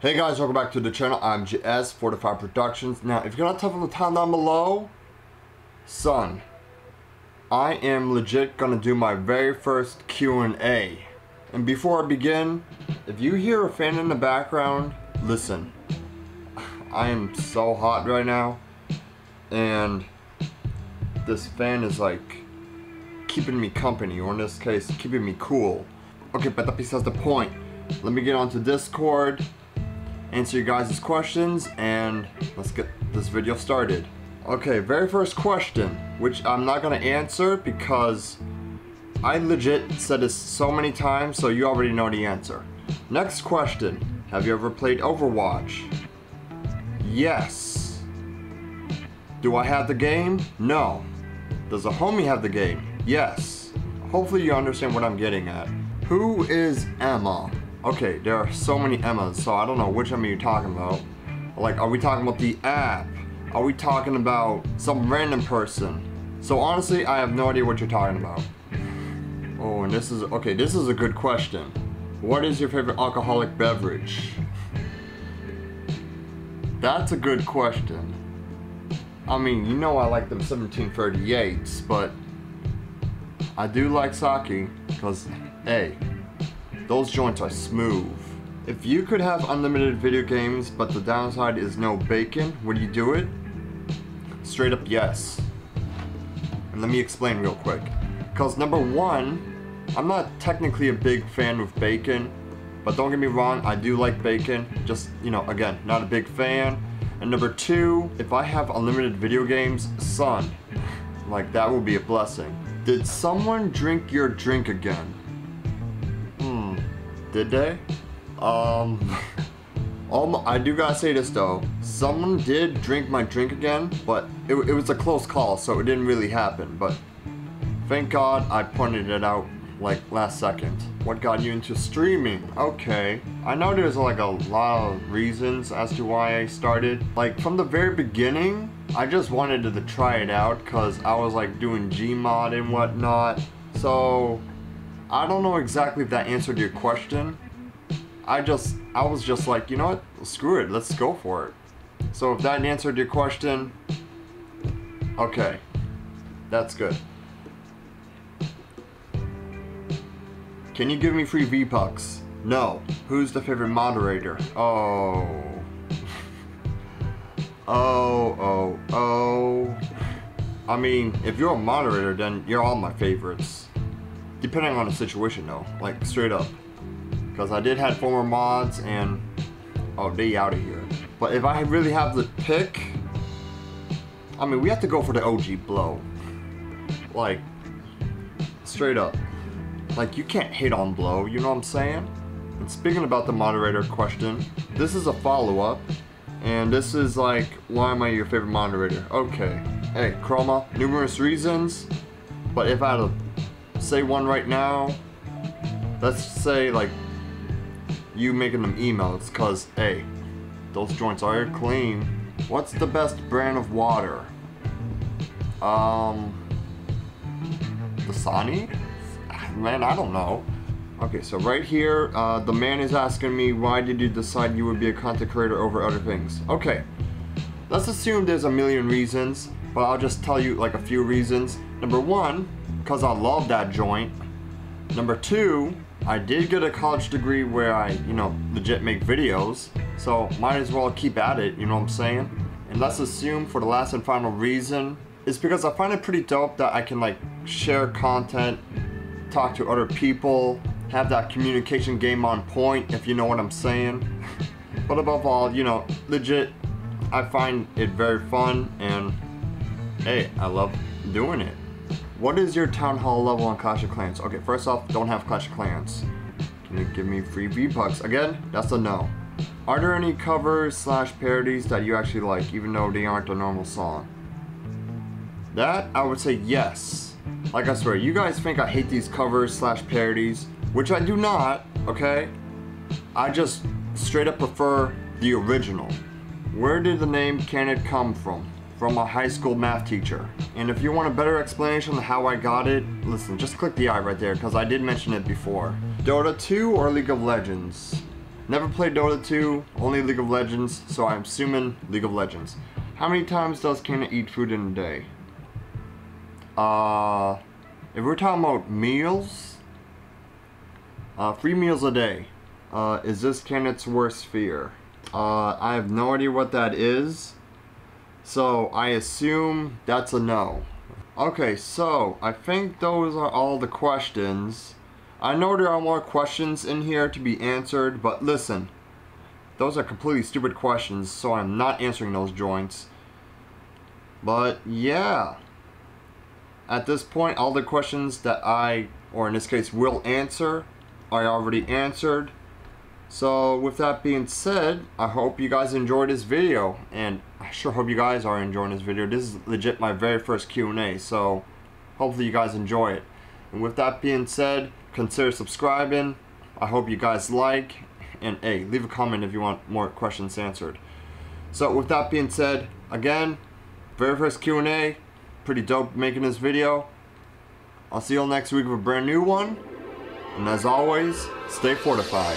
Hey guys, welcome back to the channel. I'm JS Fortified Productions. Now, if you're not tough on the time down below, son, I am legit gonna do my very first Q&A. And before I begin, if you hear a fan in the background, listen. I am so hot right now, and this fan is like keeping me company, or in this case, keeping me cool. Okay, but that besides the point. Let me get onto Discord answer you guys' questions and let's get this video started. Okay, very first question, which I'm not gonna answer because I legit said this so many times, so you already know the answer. Next question, have you ever played Overwatch? Yes. Do I have the game? No. Does a homie have the game? Yes. Hopefully you understand what I'm getting at. Who is Emma? Okay, there are so many Emmas, so I don't know which Emma you're talking about. Like, are we talking about the app? Are we talking about some random person? So honestly, I have no idea what you're talking about. Oh, and this is, okay, this is a good question. What is your favorite alcoholic beverage? That's a good question. I mean, you know I like them 1738s, but I do like sake, because, hey, those joints are smooth. If you could have unlimited video games, but the downside is no bacon, would you do it? Straight up yes. And let me explain real quick. Because number one, I'm not technically a big fan of bacon, but don't get me wrong, I do like bacon. Just, you know, again, not a big fan. And number two, if I have unlimited video games, son, like that would be a blessing. Did someone drink your drink again? Did they? Um, um, I do gotta say this though. Someone did drink my drink again, but it, it was a close call, so it didn't really happen. But thank God I pointed it out like last second. What got you into streaming? Okay. I know there's like a lot of reasons as to why I started. Like from the very beginning, I just wanted to try it out because I was like doing Gmod and whatnot. So I don't know exactly if that answered your question. I just, I was just like, you know what? Screw it, let's go for it. So if that answered your question, okay, that's good. Can you give me free V-Bucks? No. Who's the favorite moderator? Oh. oh, oh, oh. I mean, if you're a moderator, then you're all my favorites. Depending on the situation though, like straight up. Because I did have former mods and, oh, they out of here. But if I really have to pick, I mean, we have to go for the OG Blow. Like, straight up. Like, you can't hate on Blow, you know what I'm saying? And speaking about the moderator question, this is a follow-up. And this is like, why am I your favorite moderator? Okay. Hey, Chroma, numerous reasons. But if I had to say one right now. Let's say like you making them emails cause hey, those joints are clean. What's the best brand of water? Um Dasani? Man, I don't know. Okay, so right here, uh, the man is asking me, why did you decide you would be a content creator over other things? Okay, let's assume there's a million reasons, but I'll just tell you like a few reasons. Number one, because I love that joint. Number two, I did get a college degree where I, you know, legit make videos. So might as well keep at it, you know what I'm saying? And let's assume for the last and final reason, is because I find it pretty dope that I can like share content, talk to other people, have that communication game on point, if you know what I'm saying. but above all, you know, legit, I find it very fun and hey, I love doing it. What is your Town Hall level on Clash of Clans? Okay, first off, don't have Clash of Clans. Can you give me free V-Bucks? Again, that's a no. Are there any covers slash parodies that you actually like, even though they aren't a normal song? That, I would say yes. Like I swear, you guys think I hate these covers slash parodies, which I do not, okay? I just straight up prefer the original. Where did the name Can It come from? From a high school math teacher. And if you want a better explanation of how I got it, listen, just click the eye right there because I did mention it before. Dota 2 or League of Legends? Never played Dota 2, only League of Legends, so I'm assuming League of Legends. How many times does Canna eat food in a day? Uh, if we're talking about meals, uh, three meals a day. Uh, is this Kenneth's worst fear? Uh, I have no idea what that is. So I assume that's a no. Okay, so I think those are all the questions. I know there are more questions in here to be answered, but listen. Those are completely stupid questions, so I'm not answering those joints. But yeah. At this point, all the questions that I, or in this case, will answer, I already answered. So with that being said, I hope you guys enjoyed this video, and I sure hope you guys are enjoying this video. This is legit my very first Q&A, so hopefully you guys enjoy it. And with that being said, consider subscribing. I hope you guys like, and hey, leave a comment if you want more questions answered. So with that being said, again, very first Q&A, pretty dope making this video. I'll see you all next week with a brand new one. And as always, stay fortified.